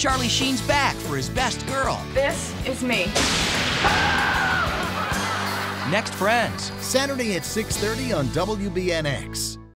Charlie Sheen's back for his best girl. This is me. Next Friends. Saturday at 6:30 on WBNX.